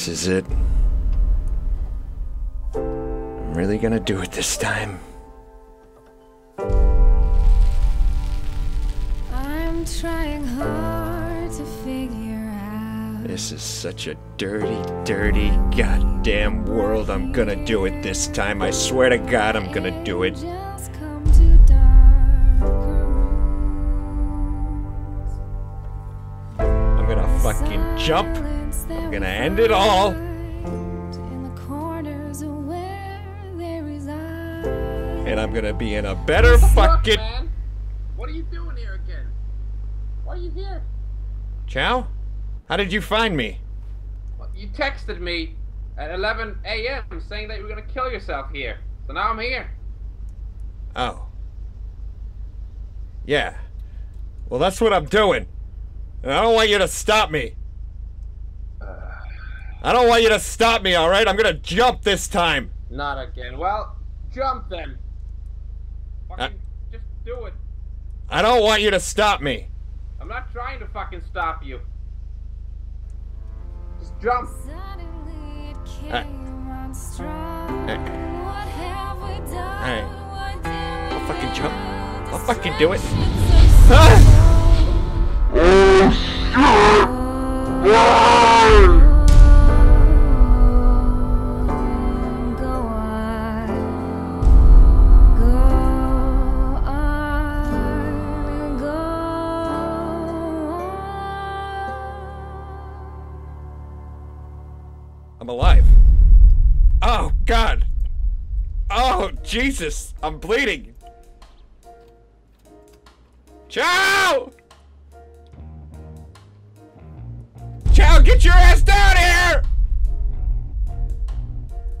This is it. I'm really gonna do it this time. I'm trying hard to figure out. This is such a dirty, dirty, goddamn world. I'm gonna do it this time. I swear to God, I'm gonna do it. Just come to darker rooms. I'm gonna fucking jump. Silence that I'm gonna end it all. in the corners of where they. And I'm gonna be in a better fucking. man. What are you doing here again? Why are you here? Chow? How did you find me? Well, you texted me at 11 a.m. saying that you were gonna kill yourself here. So now I'm here. Oh. Yeah. Well, that's what I'm doing. And I don't want you to stop me. I don't want you to stop me, alright? I'm gonna jump this time. Not again. Well, jump then. Fucking, Uh- just do it. I don't want you to stop me. I'm not trying to fucking stop you. Just jump. Suddenly it came on strong. What have we done? Alright. I'll fucking jump. I'll fucking do it. Distractions so Ah! strong. I'm alive. Oh, God. Oh, Jesus. I'm bleeding. Chow! Chow, get your ass down here!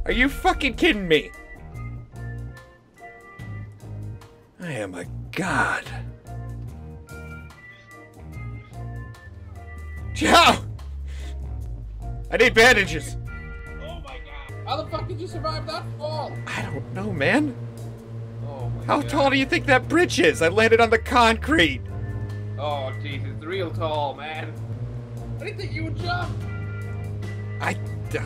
Are you fucking kidding me? I am a god. Chow! I need bandages. How the fuck did you survive that fall? I don't know, man. Oh my How god. tall do you think that bridge is? I landed on the concrete. Oh jeez, it's real tall, man. I didn't think you would jump. I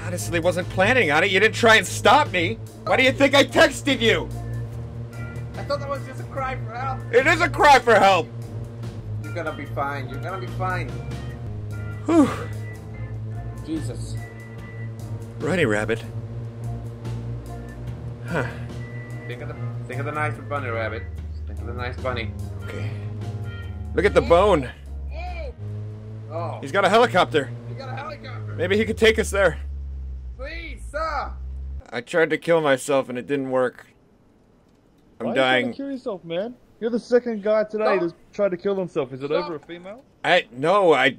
honestly wasn't planning on it. You didn't try and stop me. Why do you think I texted you? I thought that was just a cry for help. It is a cry for help. You're gonna be fine. You're gonna be fine. Whew. Jesus. Runny rabbit. Huh. Think of the think of the nice bunny rabbit. Think of the nice bunny. Okay. Look at the bone. Oh, He's got a helicopter. you got a helicopter. Maybe he could take us there. Please, sir. I tried to kill myself and it didn't work. I'm Why are you dying. kill yourself, man? You're the second guy today Stop. that's tried to kill himself. Is it Stop. over a female? I no, I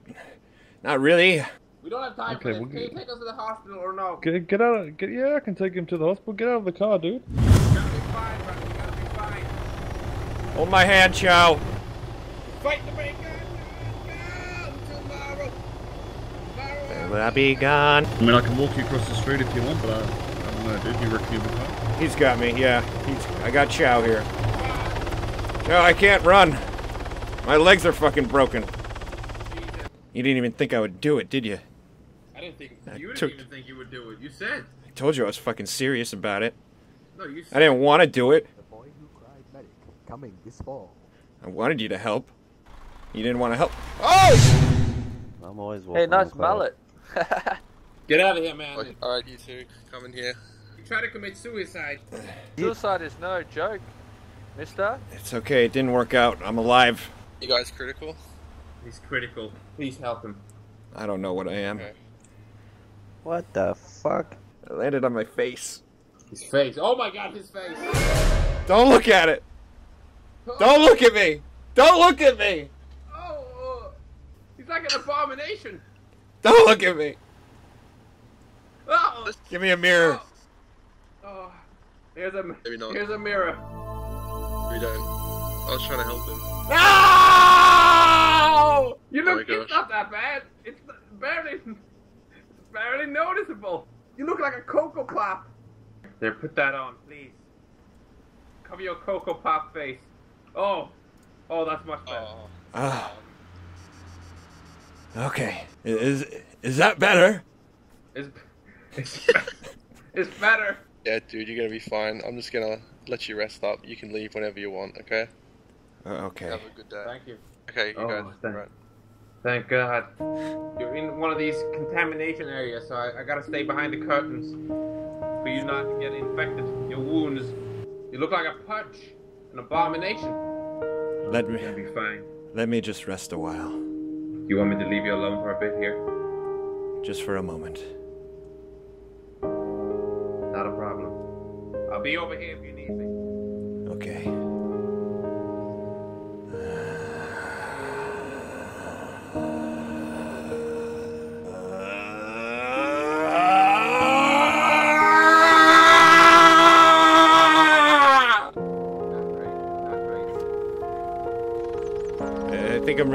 not really. We don't have time Okay, for we'll this. Can you take us to the hospital or no? Get, get out. Of, get, yeah, I can take him to the hospital. Get out of the car, dude. You gotta be fine, brother. You gotta be fine. Hold my hand, Chow. Fight the break. Come tomorrow. Tomorrow. Will I be gone? I mean, I can walk you across the street if you want, but I, I don't know, dude. You reckon you'll be fine? He's got me, yeah. He's, I got Chow here. No, I can't run. My legs are fucking broken. You didn't even think I would do it, did you? I didn't think I you didn't even think you would do it. You said. I told you I was fucking serious about it. No, you I didn't want to do it. The Boy Who Cried Medic, coming this fall. I wanted you to help. You didn't want to help. Oh! I'm always Hey, welcome. nice to the Get out of here, man. Alright, you two, come in here. You try to commit suicide. Suicide is no joke, mister. It's okay, it didn't work out. I'm alive. You guys critical? He's critical. Please help him. I don't know what I am. Okay. What the fuck? I landed on my face. His face. Oh my god, his face. Don't look at it! Don't look at me! Don't look at me! Oh, uh, he's like an abomination. Don't look at me! Oh, Give me a mirror. oh. Here's a Maybe not. here's a mirror. We don't. I was trying to help him. No! You Oh look. my it's not that bad. It's barely, it's barely noticeable. You look like a cocoa pop. There, put that on, please. Cover your cocoa pop face. Oh, oh, that's much better. Oh. Ah. Okay. Is is that better? It's, it's, it's better. Yeah, dude, you're gonna be fine. I'm just gonna let you rest up. You can leave whenever you want, okay? Uh, okay. Have a good day. Thank you. Okay, you Oh, guys. thank- Right. Thank God. You're in one of these contamination areas, so I, I gotta stay behind the curtains for you not to get infected. Your wounds. You look like a pudge, an abomination. Let me. Gonna be fine. let me just rest a while, You want me to leave you alone for a bit here? just for a moment. Not a problem. I'll be over here if you need me.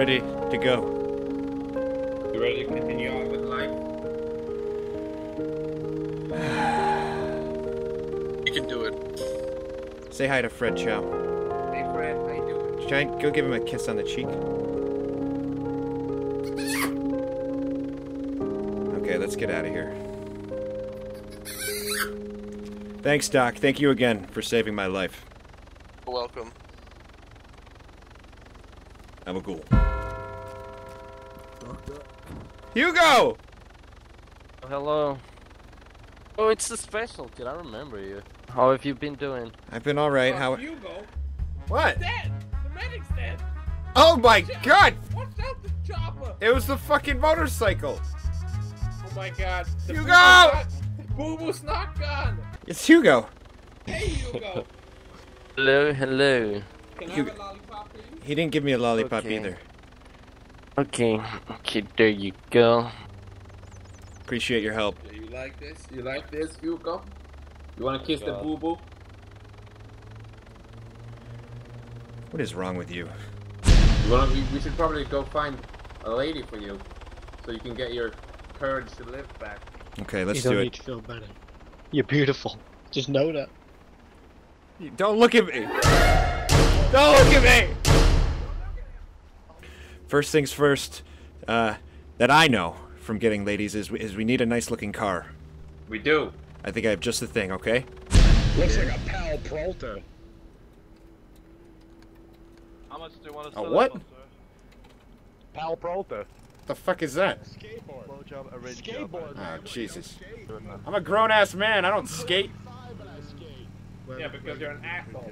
Ready to go. You ready to continue on with life? You can do it. Say hi to Fred Chow. Hey Fred, how you doing? Should I go give him a kiss on the cheek? Okay, let's get out of here. Thanks, Doc. Thank you again for saving my life. You're welcome. I'm a ghoul. Hugo! Oh, hello. Oh, it's the special kid. I remember you. How have you been doing? I've been alright. How? Hugo, What? dead. The medic's dead. Oh my god! Watch out, the chopper. It was the fucking motorcycle! Oh my God. The Hugo! boo-boo's not- Boo Boo's not gone. It's Hugo! Hey Hugo. Hello, hello. Can I Hugo- have a lollipop, please? He didn't give me a lollipop Okay. either. Okay, okay, there you go. Appreciate your help. You like this? You like this, Hugo? You want to kiss the oh, boo boo? What is wrong with you? You want to? We, we should probably go find a lady for you, so you can get your courage to live back. Okay, let's you don't do need it. to feel better. You're beautiful. Just know that. Don't look at me! Don't look at me! First things first, uh, that I know from getting ladies is, is we need a nice looking car. We do. I think I have just the thing, okay? Looks like a Pal Prolta. How much do you want to sell? A what? Pal Prolta. The fuck is that? Skateboard. Skateboard. Oh, Jesus. I'm a grown ass man, I don't skate. Yeah, because you're an asshole.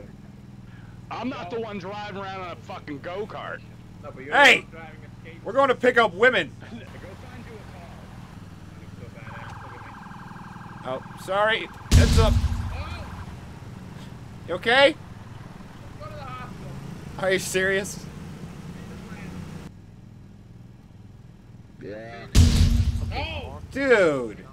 I'm not the one driving around on a fucking go kart. No, Hey! not driving a skateboard. We're going to pick up women. so badass. Look at me. Oh, sorry. Heads up. You okay? Go to the hospital. Are you serious? Oh! Dude.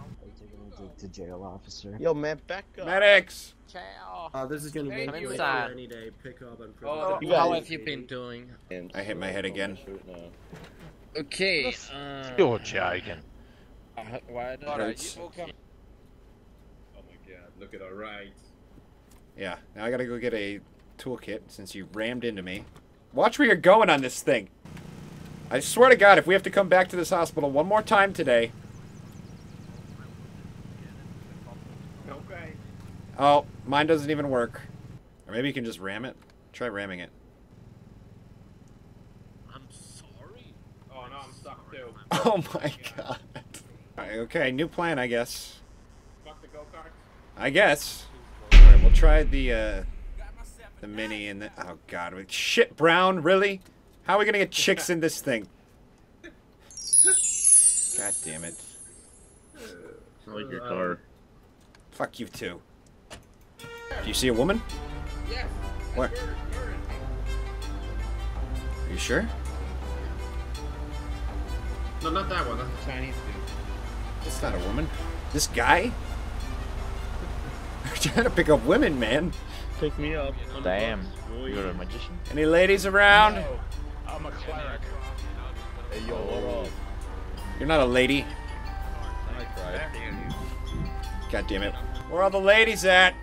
To jail, officer. Yo, man, back up. Medics. Chow. Uh, this is gonna Hey, make you- you inside. any day pick up and Oh, prison. the- How have you been doing? I hit my head again. Okay. Uh, You're joking. why don't Hurts. you? Okay. Oh my god, look at our rights. Yeah, now I gotta go get a toolkit since you rammed into me. Watch where you're going on this thing. I swear to God, if we have to come back to this hospital one more time today. Okay. Oh, mine doesn't even work. Or maybe you can just ram it. Try ramming it. I'm sorry. Oh no, I'm stuck too. Oh my God. Alright, Okay, new plan, I guess. Fuck the go kart. I guess. Alright, we'll try the, uh, the mini and the, oh God. Shit, Brown, really? How are we gonna get chicks in this thing? God damn it. I like your car. Fuck you too. Do you see a woman? Yes. Where? Bird, bird. Are you sure? No, not that one. That's the Chinese dude. It's not a woman. This guy? We're trying to pick up women, man. Pick me up. Damn. You're a magician? Any ladies around? I'm a cleric. Hey, yo, what up? You're not a lady. God damn it. Where are all the ladies at?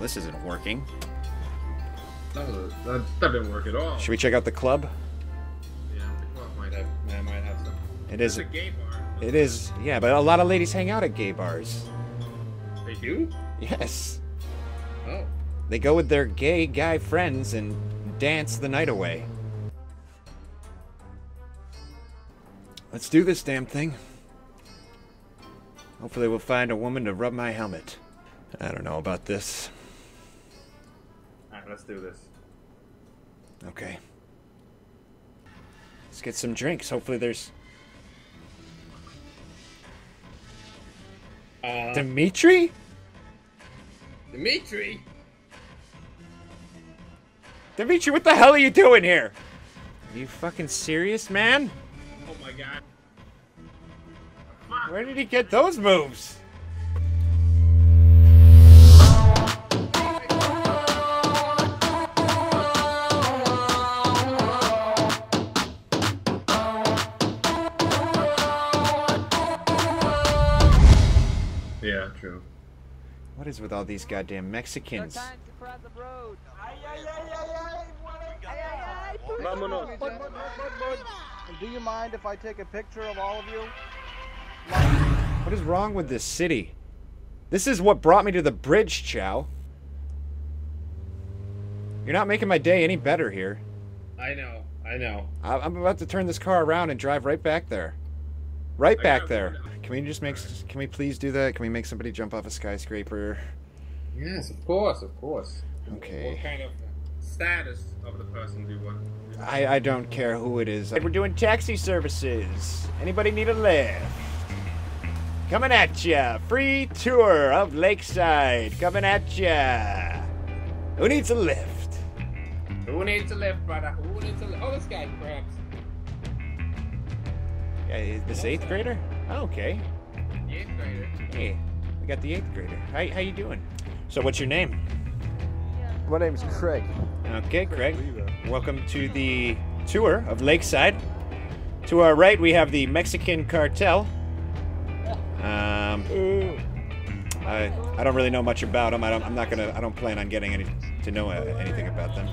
Well, this isn't working. That, that didn't work at all. Should we check out the club? Yeah, the club might have, yeah, might have some. It is. It's a gay bar. It is, yeah, but a lot of ladies hang out at gay bars. They do? Yes. Oh. They go with their gay guy friends and dance the night away. Let's do this damn thing. Hopefully we'll find a woman to rub my helmet. I don't know about this. Alright, let's do this. Okay. Let's get some drinks. Hopefully there's... Uh, Dimitri? Dimitri? Dimitri, what the hell are you doing here? Are you fucking serious, man? Oh my god. Where did he get those moves? What is with all these goddamn Mexicans? Do you mind if I take a picture of all of you? What is wrong with this city? This is what brought me to the bridge, Chow. You're not making my day any better here. I know, I know. I- I'm about to turn this car around and drive right back there. Right oh, back there. Can we just make? Can we please do that? Can we make somebody jump off a skyscraper? Yes, of course, of course. Okay. What kind of status of the person do you want? I, I don't care who it is. We're doing taxi services. Anybody need a lift? Coming at ya. Free tour of Lakeside. Coming at ya. Who needs a lift? Who needs a lift, brother? Who needs a lift? Oh, this guy, perhaps. Yeah, is this eighth grader? Oh, okay. The eighth grader. Hey, we got the eighth grader. How, how you doing? So what's your name? My name's Craig. Okay, Craig. Welcome to the tour of Lakeside. To our right, we have the Mexican cartel. Um, I I don't really know much about them. I don't, I'm not gonna. I don't plan on getting any to know uh, anything about them.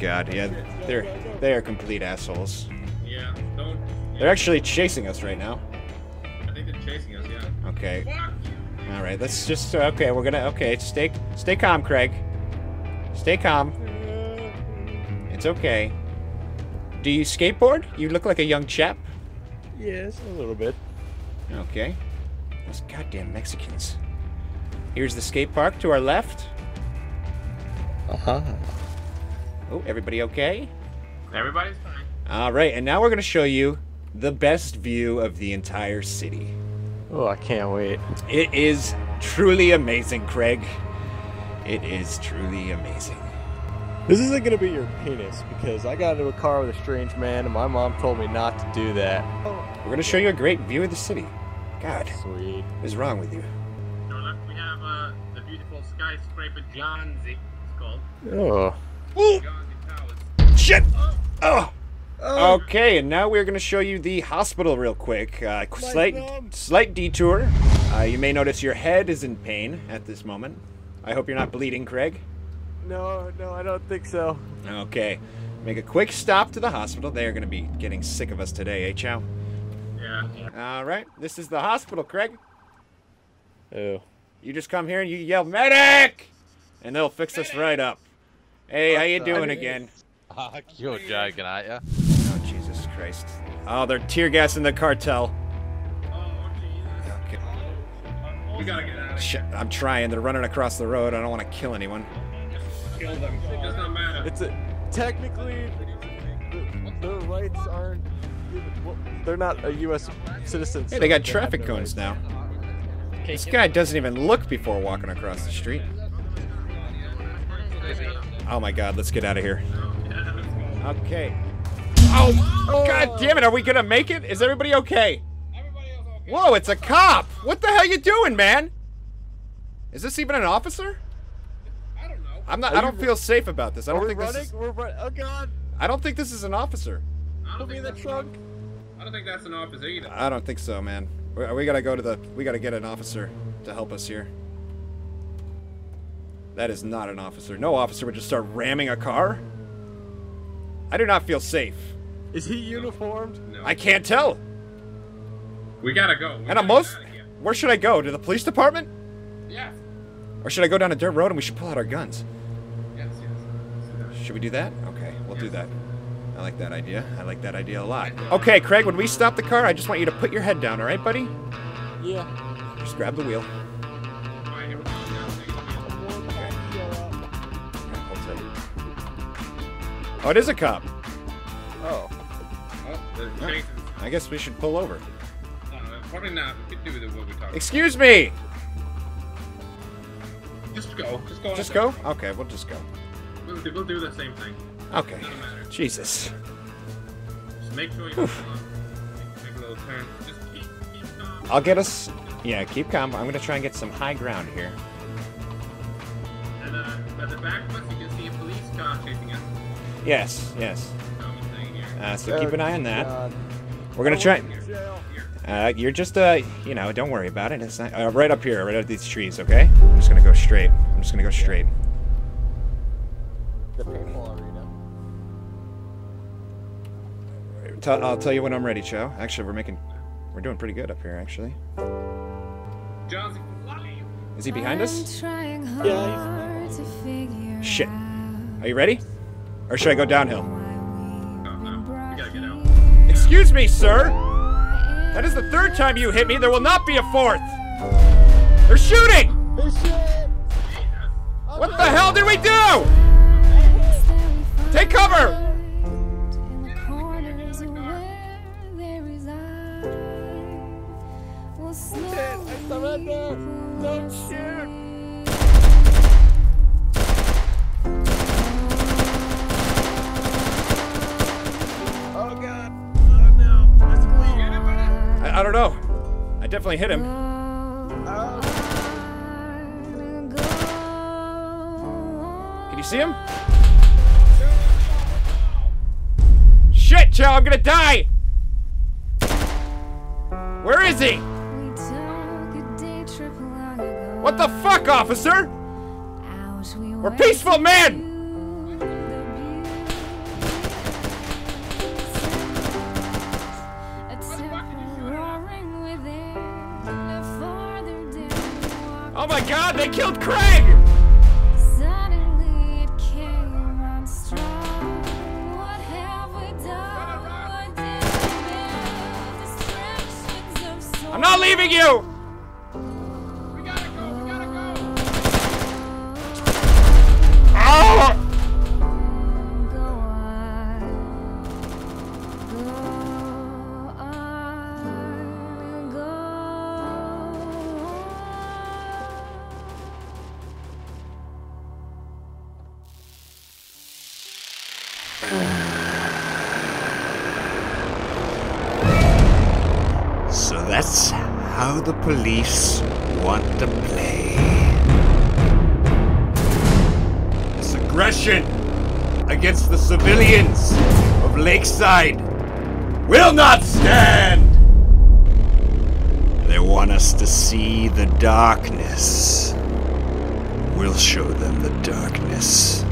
God! Yeah, they're they are complete assholes. Yeah, don't. They're actually chasing us right now. I think they're chasing us, yeah. Okay. All right. Let's just. Okay, we're gonna. Okay, stay stay calm, Craig. Stay calm. It's okay. Do you skateboard? You look like a young chap. Yes, a little bit. Okay. Those goddamn Mexicans. Here's the skate park to our left. Uh huh. Oh, everybody okay? Everybody's fine. All right, and now we're going to show you the best view of the entire city. Oh, I can't wait. It is truly amazing, Craig. It is truly amazing. This isn't gonna be your penis because I got into a car with a strange man and my mom told me not to do that. We're going to show you a great view of the city. God, Sweet. what is wrong with you? So look, we have uh, the beautiful skyscraper Johnsy, it's called. Oh. Johnsy Towers. Shit! Oh! Okay, and now we're going to show you the hospital real quick. Uh, slight, slight detour. Uh, you may notice your head is in pain at this moment. I hope you're not bleeding, Craig. No, no, I don't think so. Okay. Make a quick stop to the hospital. They are going to be getting sick of us today, eh, Chow? Yeah. All right. This is the hospital, Craig. Oh. You just come here and you yell, medic! And they'll fix us right up. Hey, how you doing again? You're joking, aren't you? Oh, Jesus Christ. Oh, they're tear gassing the cartel. Oh, Okay. We gotta get out of Shit, I'm trying. They're running across the road. I don't want to kill anyone. Kill them. It does not matter. It's a technically the, their rights aren't. They're not a U.S. citizen. Hey, they got traffic no cones rights. now. This guy doesn't even look before walking across the street. Oh my god, let's get out of here. Okay. Oh, oh, god damn it, are we gonna make it? Is everybody okay? Everybody okay? Whoa, it's a cop! What the hell you doing, man? Is this even an officer? I don't know. I'm not Are I don't feel safe about this. I don't we think this is We're running. Oh God! I don't think this is an officer. I don't Put me in think the trunk. I don't think that's an officer either. I don't think so, man. We, we gotta go to the. We gotta get an officer to help us here. That is not an officer. No officer would just start ramming a car. I do not feel safe. Is he uniformed? No. I can't tell. We gotta go. We And I'm most. get outta here. Where should I go? To the police department? Yeah. Or should I go down a dirt road and we should pull out our guns? Yes, yes. Should we do that? Okay, we'll do that. I like that idea. I like that idea a lot. Okay, Craig, when we stop the car, I just want you to put your head down, alright, buddy? Yeah. Just grab the wheel. Oh, it is a cop. Oh. Oh. I guess we should pull over. No, probably not. We could do the what we talked Excuse me! Just go. Just go. Just go? Okay, we'll just go. We'll do, we'll do the same thing. Okay. Jesus. Just make sure you. Make, make a little turn. Just keep, keep calm. I'll get us. Yeah, keep calm. I'm gonna try and get some high ground here. And uh, at the back of us, you can see a police car chasing. Yes, yes. No, I'm saying here. Uh, so keep an eye on that. We're gonna try. Uh, you're just, uh, you know, don't worry about it. It's not, uh, right up here, right at these trees, okay? I'm just gonna go straight. I'm just gonna go straight. The paintball arena. Tell, I'll tell you when I'm ready, Chow. Actually, we're making, we're doing pretty good up here, actually. John's fly. Is he behind us? Yeah, hard to figure Shit. Are you ready? Or should I go downhill? No, no. We gotta get out. Excuse me, sir! That is the third time you hit me. There will not be a fourth! They're shooting! Hey, shit! What the hell did we do? Take cover! in definitely hit him. Can you see him? Shit, Joe, I'm gonna die! Where is he? What the fuck, officer? We We're peaceful men! I'm not leaving you! Police want to play. This aggression against the civilians of Lakeside will not stand! They want us to see the darkness. We'll show them the darkness.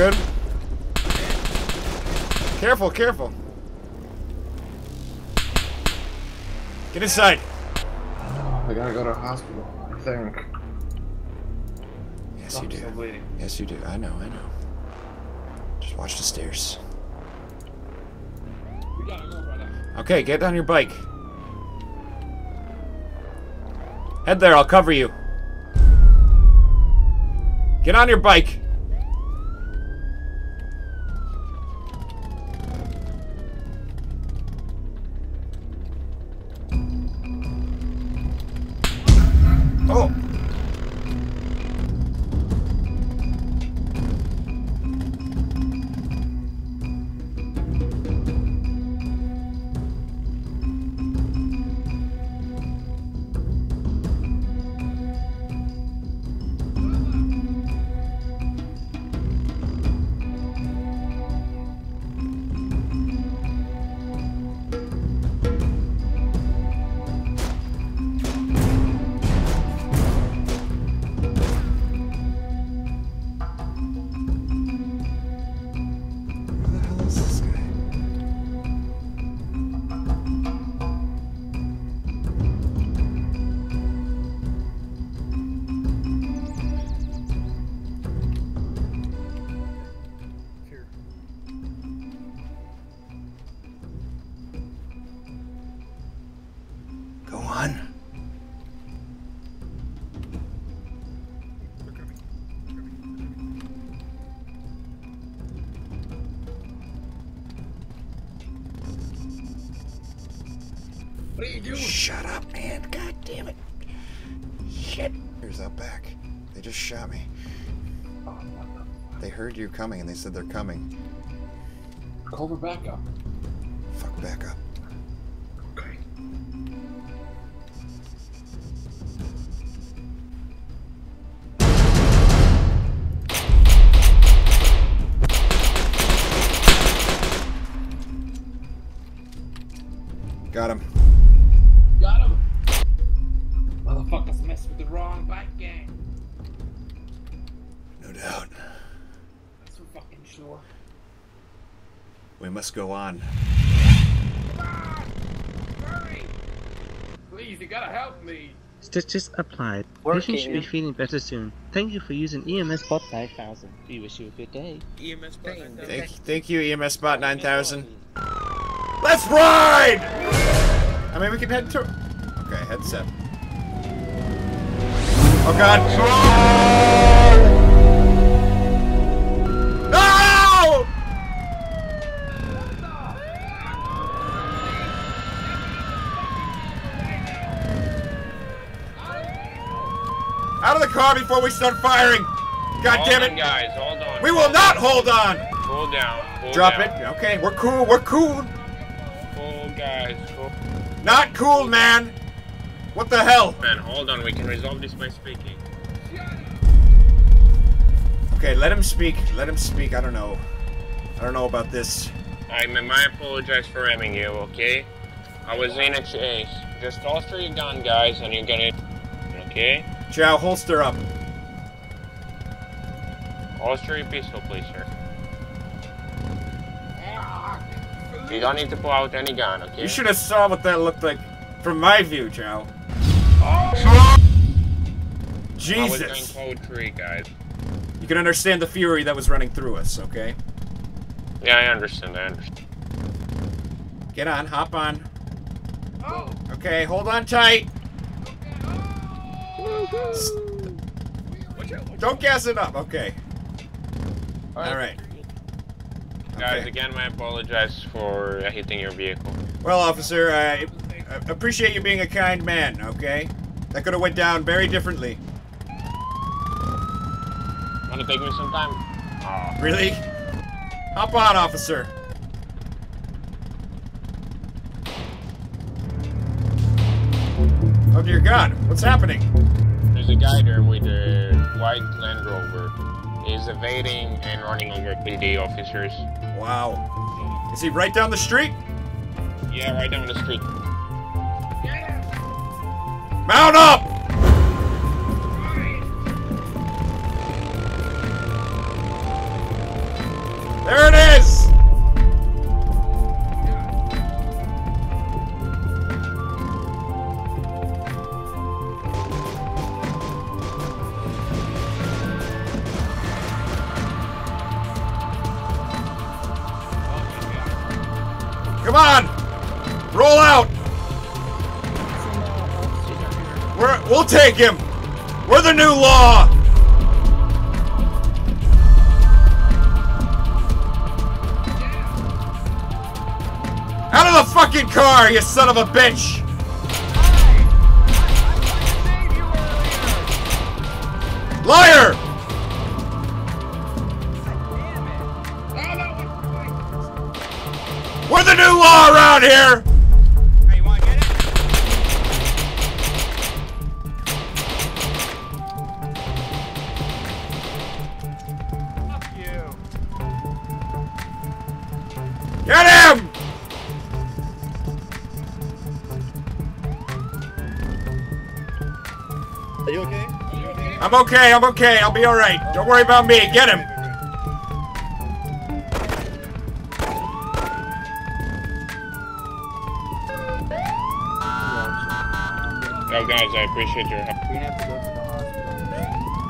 Good. Careful, careful. Get inside. I gotta go to a hospital. I think. Yes, you do. still bleeding. Yes, you do. I know, I know. Just watch the stairs. We gotta go, brother. Okay, get on your bike. Head there, I'll cover you. Get on your bike. What are you doing? Shut up, man. God damn it. Shit. Here's out back. They just shot me. They heard you coming and they said they're coming. Call for backup. Fuck back must go on. Come on! Hurry! Please, you gotta help me. Stitches applied. Working. Patient should be feeling better soon. Thank you for using EMS Bot 9000. We wish you a good day. EMS button. Thank, thank you, EMS Bot 9000. Let's ride! I mean, we can head to. Okay, headset. Oh god. Car before we start firing! God hold damn on, it! guys. Hold on. We will not hold on! Cool down. Cool Drop down. it. Okay, we're cool. We're cool. Cool, guys. Cool. Not cool, man. What the hell? Man, hold on. We can resolve this by speaking. Okay, let him speak. Let him speak. I don't know. I don't know about this. I, mean, I apologize for ramming you, okay? I was in a chase. Just holster your gun, guys, and you're gonna... Okay? Chow, holster up. Holster your pistol, please, sir. You don't need to pull out any gun, okay? You should have saw what that looked like from my view, Chow. I was Jesus. going code 3, guys. You can understand the fury that was running through us, okay? Yeah, I understand, I understand. Get on, hop on. Oh. Okay, hold on tight. Don't gas it up, okay. Alright. Guys, Okay. again, I apologize for hitting your vehicle. Well, officer, I I appreciate you being a kind man, okay? That could have went down very differently. Wanna take me some time? Oh. Really? Hop on, officer. Oh dear God, what's happening? Guy there with a white Land Rover. is evading and running over PD officers. Wow. Is he right down the street? Yeah, right down the street. Mount up! We're, we'll take him. We're the new law. Out of the fucking car, you son of a bitch! Liar! We're the new law around here! I'm okay, I'm okay, I'll be alright. Don't worry about me, get him! Oh, guys, I appreciate your help. We have to go to the hospital.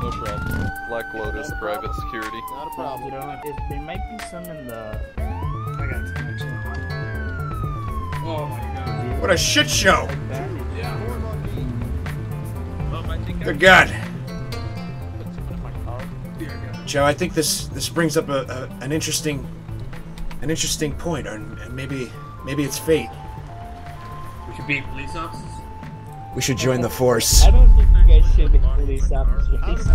No problem. Black Lotus Private Security. Not a problem. You know, it, there might be some in the. I got connection. Oh my god. What a shit show! Yeah. Good God. Joe, I think this this brings up a, a an interesting an interesting point, or maybe maybe it's fate. We should be police officers. We should join the force. I don't think you guys should be police officers.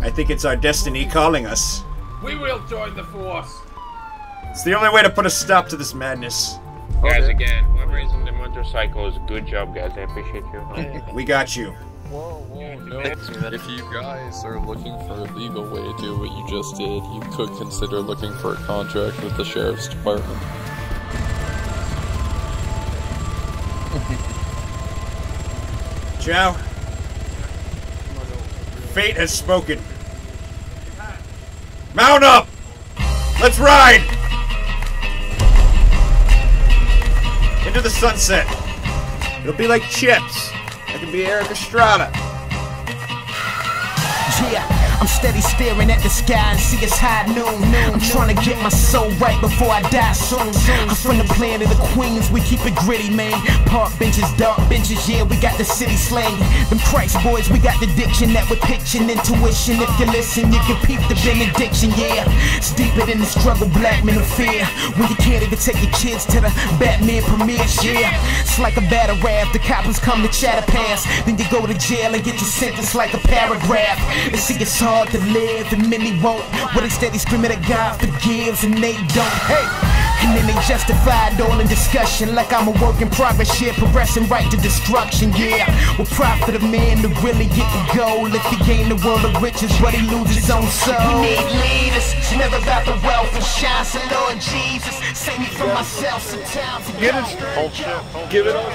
I think it's our destiny calling us. We will join the force. It's the only way to put a stop to this madness. Guys, again, whoever is in the motorcycle is good job, guys. I appreciate you. We got you. Whoa, whoa, no. If you guys are looking for a legal way to do what you just did, you could consider looking for a contract with the sheriff's department. Joe. Fate has spoken. Mount up! Let's ride! Into the sunset. It'll be like CHiPs. Can be Erik Estrada. Yeah, I'm steady staring at the sky and see it's high noon. I'm trying to get my soul right before I die soon. I'm from the planet of the queens, we keep it gritty, man. Park benches, dark benches, yeah, we got the city slang. Them Christ boys, we got the diction that we're pitching. Intuition, if you listen, you can peep the benediction, yeah. It's deeper than the struggle, black men of fear. When you can't even take your kids to the Batman premiere, yeah. It's like a battle rap, the coppers come to chatter pass. Then you go to jail and get your sentence like a paragraph. They see it's hard to live and many won't. But instead they screaming that God forgives and they don't. Hey! And then they justify it all in discussion like I'm a work in progress, yeah, progressing right to destruction, yeah. Well, profit a man to really get the goal if he gain the world of riches, but he loses his own soul. We need leaders, it's never about the wealth and shine, so Lord Jesus, save me from myself sometimes. Get it straight. Hold shit. Give it up.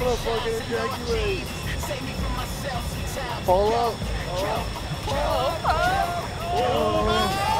Motherfucking. Pull up. Oh. Oh.